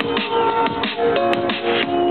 Thank you.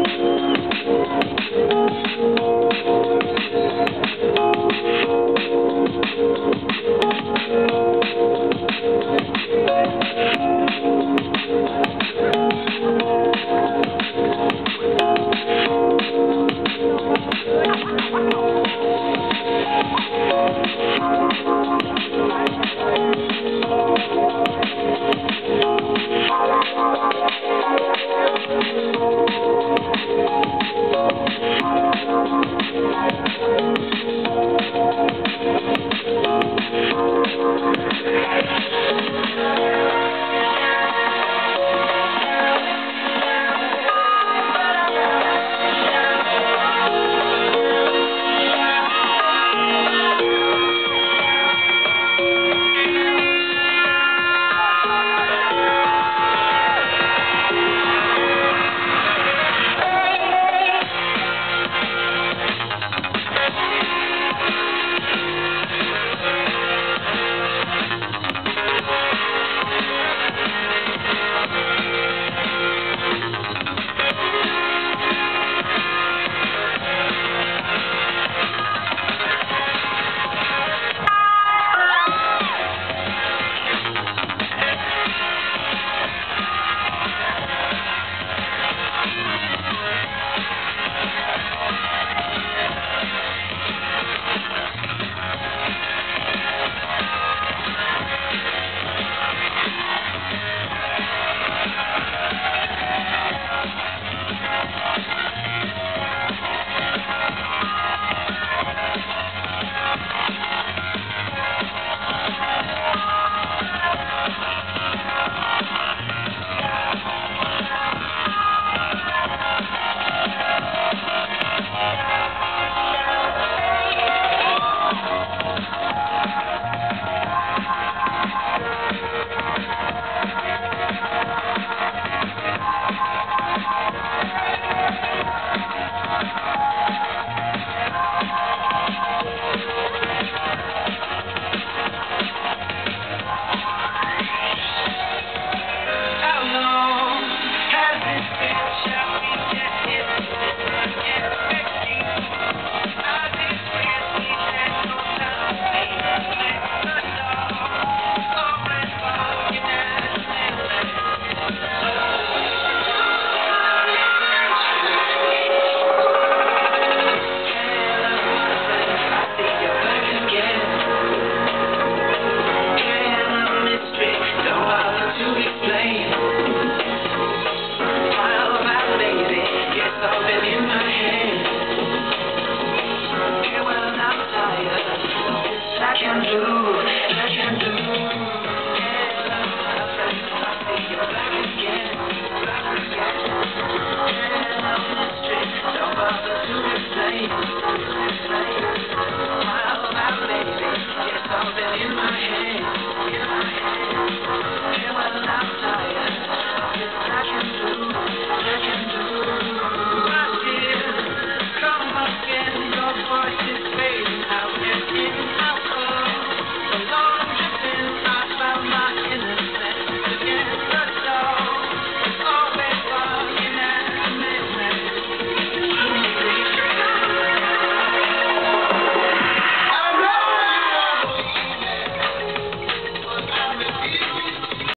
Angela.